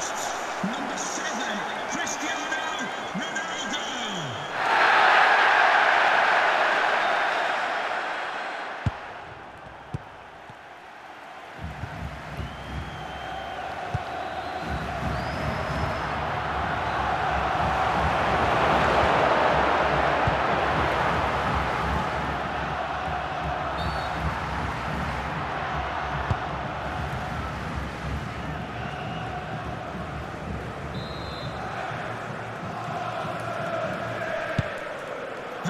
posts,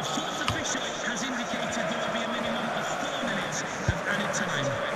The fourth official has indicated there will be a minimum of four minutes of added time.